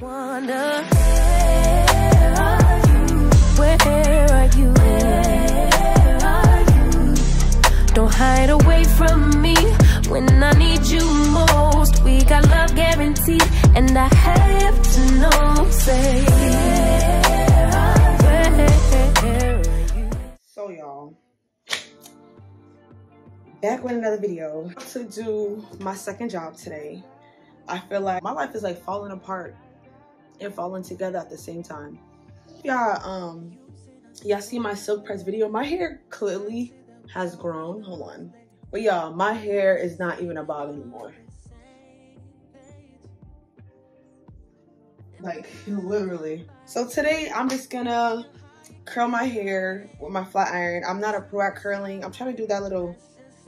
Wonder, where are you? Are you? Are you? Don't hide away from me when I need you most. We got love guaranteed, and I have to know. So y'all, back with another video to do my second job today. I feel like my life is like falling apart and falling together at the same time. Yeah, um, y'all see my silk press video? My hair clearly has grown. Hold on. But y'all, my hair is not even a bob anymore. Like literally. So today I'm just gonna curl my hair with my flat iron. I'm not a pro at curling. I'm trying to do that little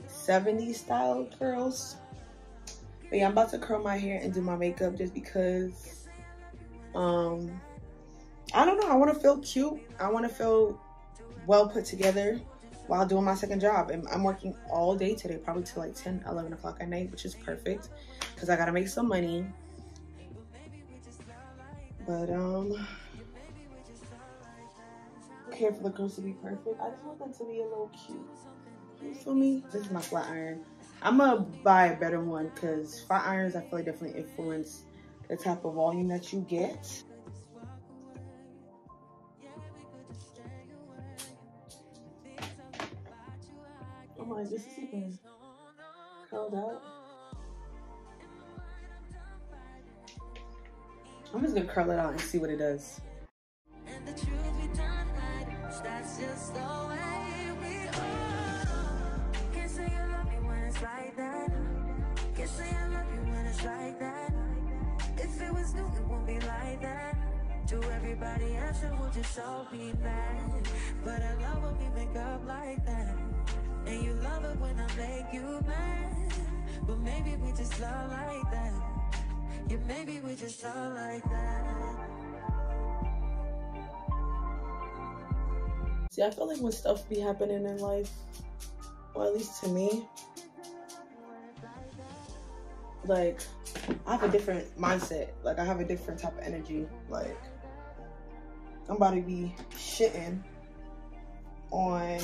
70s style curls. But yeah, I'm about to curl my hair and do my makeup just because um I don't know, I want to feel cute. I want to feel well put together while doing my second job. And I'm working all day today, probably till like 10, 11 o'clock at night, which is perfect because I got to make some money. But um care for the girls to be perfect. I just want them to be a little cute. You feel me? This is my flat iron. I'm gonna buy a better one because flat irons I feel like definitely influence the type of volume that you get. Oh my, this is even curled out. I'm just gonna curl it out and see what it does. Like that. If it was new, it won't be like that. To everybody would just so be. But I love when we make up like that. And you love it when I make you mad. But maybe we just love like that. Yeah, maybe we just love like that. See, I feel like when stuff be happening in life, or at least to me, like I have a different mindset. Like I have a different type of energy. Like I'm about to be shitting on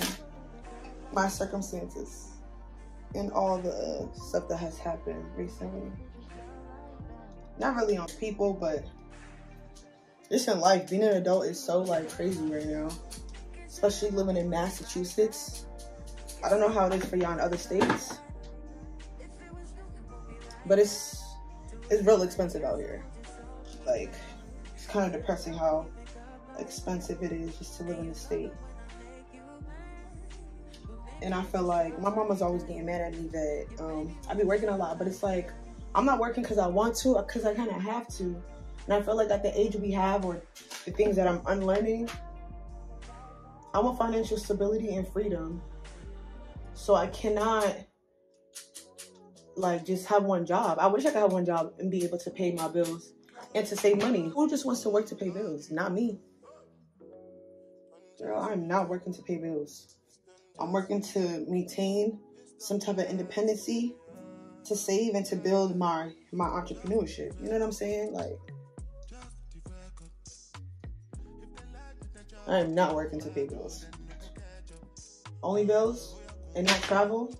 my circumstances and all the stuff that has happened recently. Not really on people, but just in life. Being an adult is so like crazy right now especially living in Massachusetts. I don't know how it is for y'all in other states, but it's it's real expensive out here. Like it's kind of depressing how expensive it is just to live in the state. And I feel like my mama's always getting mad at me that um, I be working a lot, but it's like I'm not working because I want to, because I kind of have to. And I feel like at the age we have, or the things that I'm unlearning, I want financial stability and freedom. So I cannot like just have one job. I wish I could have one job and be able to pay my bills and to save money. Who just wants to work to pay bills? Not me. Girl, I'm not working to pay bills. I'm working to maintain some type of independency, to save and to build my my entrepreneurship. You know what I'm saying? Like I am not working to pay bills. Only bills and not travel.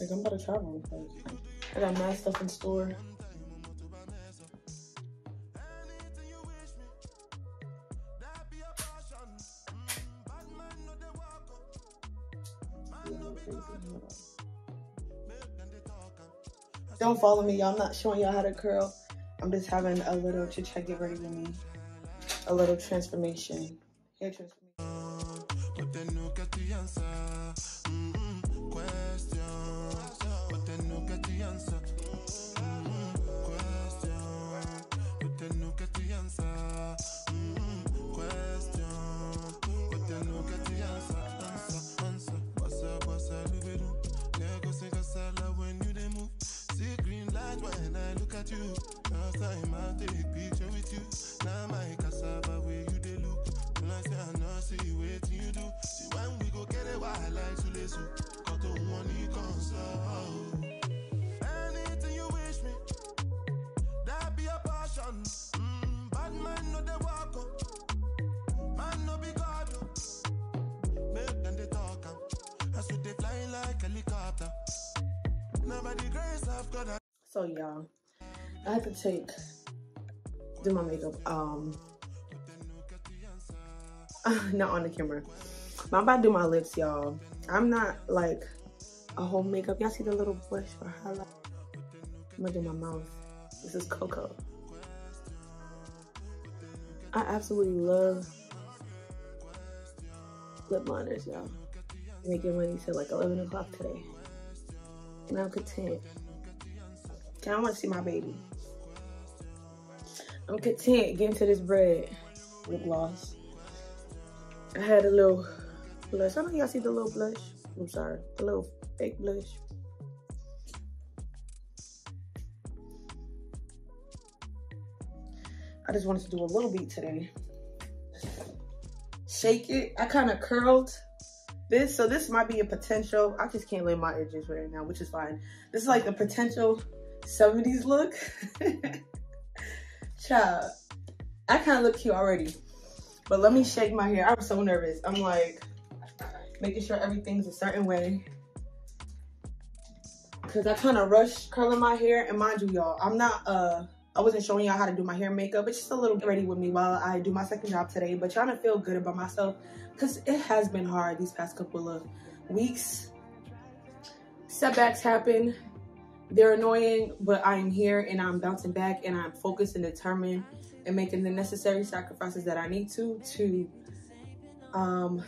Like I'm about to travel. I got mad stuff in store. Don't follow me, y'all. I'm not showing y'all how to curl. I'm just having a little chit chat. Get ready with me a little transformation. Hair transformation. When I look at you. Last time I take picture with you. Now my cassava where you dey look. When I say I know see what you do. See when we go get it while I like to listen. Got to one you console. So y'all, I had to take do my makeup. Um, not on the camera. But I'm about to do my lips, y'all. I'm not like a whole makeup. Y'all see the little blush for highlight? I'm gonna do my mouth. This is Coco. I absolutely love lip liners, y'all. Making money till like 11 o'clock today. And I'm content. I want to see my baby? I'm content getting to this bread. Lip gloss. I had a little blush. I don't know y'all see the little blush. I'm sorry. The little fake blush. I just wanted to do a little beat today. Shake it. I kind of curled this, so this might be a potential. I just can't lay my edges right now, which is fine. This is like the potential 70s look. Child, I kind of look cute already. But let me shake my hair. I'm so nervous. I'm like making sure everything's a certain way. Cause I kind of rushed curling my hair. And mind you, y'all, I'm not, uh, I wasn't showing y'all how to do my hair makeup. It's just a little ready with me while I do my second job today. But trying to feel good about myself. Cause it has been hard these past couple of weeks. Setbacks happen. They're annoying, but I am here and I'm bouncing back and I'm focused and determined and making the necessary sacrifices that I need to to um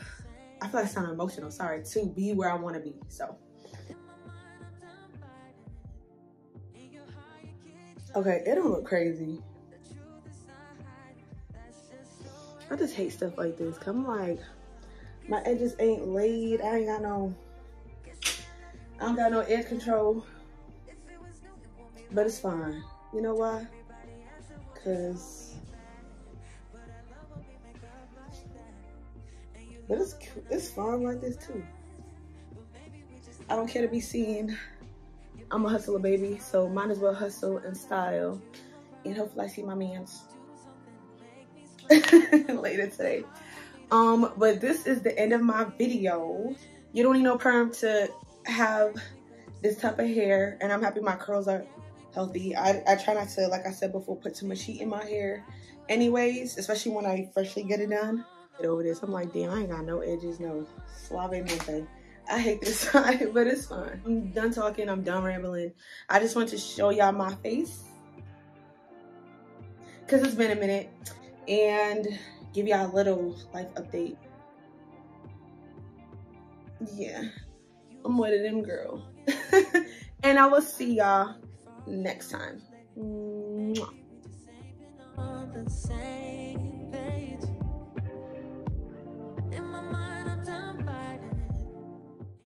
I feel like I sound emotional, sorry, to be where I want to be. So Okay, it don't look crazy. I just hate stuff like this. I'm like, my edges ain't laid. I ain't got no, I don't got no edge control. But it's fine. You know why? Cause, but it's it's fun like this too. I don't care to be seen. I'm a hustler, baby, so might as well hustle and style. And hopefully I see my mans later today. Um, but this is the end of my video. You don't need no perm to have this type of hair, and I'm happy my curls are healthy. I, I try not to, like I said before, put too much heat in my hair anyways, especially when I freshly get it done. Get over this. I'm like, damn, I ain't got no edges, no suave nothing. I hate this side, but it's fine. I'm done talking. I'm done rambling. I just want to show y'all my face because it's been a minute and give y'all a little life update. Yeah, I'm one of them girl. and I will see y'all next time. Mwah.